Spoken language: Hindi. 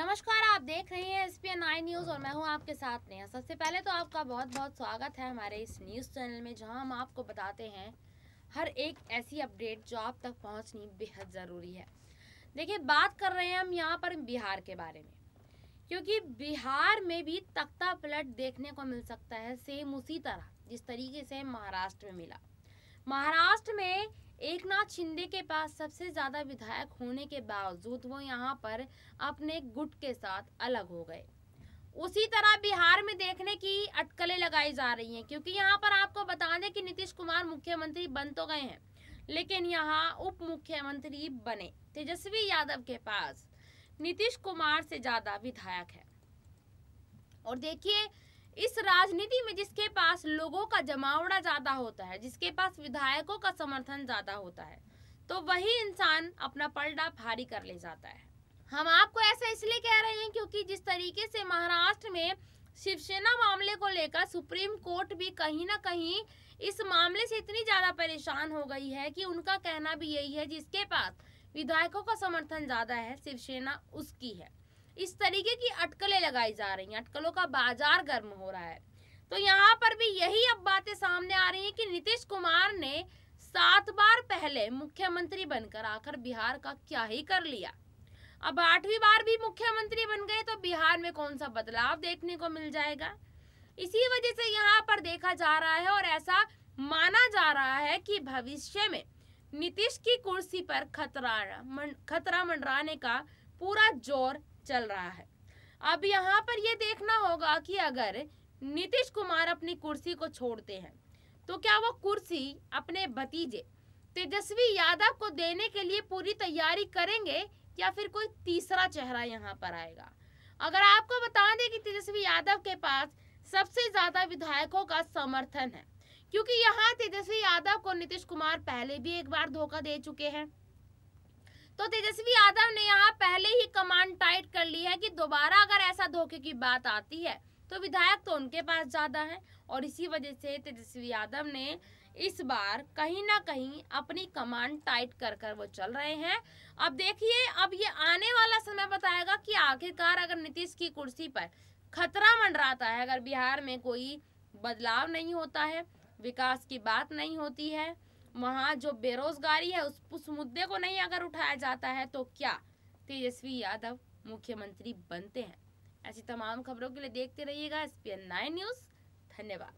S P N I news और मैं हूँ आपके साथ नेहा। सबसे पहले तो आपका बहुत बहुत स्वागत है हमारे इस न्यूज़ चैनल में, जहाँ हम आपको बताते हैं हर एक ऐसी अपडेट जो आप तक पहुंचनी बेहद ज़रूरी है। देखिए, बात कर रहे हैं हम यहाँ पर बिहार के बारे में, क्योंकि बिहार में भी तख्ता पलट देखने को मिल सकता है, सेम उसी तरह जिस तरीके से महाराष्ट्र में मिला। महाराष्ट्र में एक नाथ शिंदे के पास सबसे ज़्यादा विधायक होने के बावजूद वो यहाँ पर अपने गुट के साथ अलग हो गए। उसी तरह बिहार में देखने की अटकलें लगाई जा रही हैं, क्योंकि यहाँ पर आपको बता दें कि नीतीश कुमार मुख्यमंत्री बन तो गए हैं, लेकिन यहाँ उप मुख्यमंत्री बने तेजस्वी यादव के पास नीतीश कुमार से ज़्यादा विधायक है। और देखिए इस राजनीति में जिसके पास लोगों का जमावड़ा ज़्यादा होता है, जिसके पास विधायकों का समर्थन ज़्यादा होता है तो वही इंसान अपना पलड़ा भारी कर ले जाता है। हम आपको ऐसा इसलिए कह रहे हैं क्योंकि जिस तरीके से महाराष्ट्र में शिवसेना मामले को लेकर सुप्रीम कोर्ट भी कहीं ना कहीं इस मामले से इतनी ज़्यादा परेशान हो गई है कि उनका कहना भी यही है, जिसके पास विधायकों का समर्थन ज़्यादा है, शिवसेना उसकी है। इस तरीके की अटकलें लगाई जा रही हैं। अटकलों का बाज़ार गर्म हो रहा है। तो यहाँ पर भी यही अब बातें सामने आ रही हैं कि नीतीश कुमार ने सात बार पहले मुख्यमंत्री बनकर आकर बिहार का क्या ही कर लिया। अब आठवीं बार भी मुख्यमंत्री बन गए तो बिहार में कौन सा बदलाव देखने को मिल जाएगा? इसी वजह से यहाँ पर देखा जा रहा है और ऐसा माना जा रहा है कि भविष्य में नीतीश की कुर्सी पर खतरा खतरा मंडराने का पूरा ज़ोर चल रहा है। अब यहाँ पर यह देखना होगा कि अगर नीतीश कुमार अपनी कुर्सी को छोड़ते हैं तो क्या वो कुर्सी अपने भतीजे तेजस्वी यादव को देने के लिए पूरी तैयारी करेंगे या फिर कोई तीसरा चेहरा यहाँ पर आएगा? अगर आपको बता दें कि तेजस्वी यादव के पास सबसे ज़्यादा विधायकों का समर्थन है, क्योंकि यहाँ तेजस्वी यादव को नीतीश कुमार पहले भी एक बार धोखा दे चुके हैं। तो तेजस्वी यादव ने यहाँ पहले ही कमांड टाइट कर ली है कि दोबारा अगर ऐसा धोखे की बात आती है तो विधायक तो उनके पास ज़्यादा है। और इसी वजह से तेजस्वी यादव ने इस बार कहीं ना कहीं अपनी कमांड टाइट कर कर वो चल रहे हैं। अब देखिए, अब ये आने वाला समय बताएगा कि आखिरकार अगर नीतीश की कुर्सी पर खतरा मंडराता है, अगर बिहार में कोई बदलाव नहीं होता है, विकास की बात नहीं होती है वहाँ जो बेरोजगारी है, उस उस मुद्दे को नहीं अगर उठाया जाता है तो क्या? तेजस्वी यादव मुख्यमंत्री बनते हैं। ऐसी तमाम खबरों के लिए देखते रहिएगा S P N nine news धन्यवाद।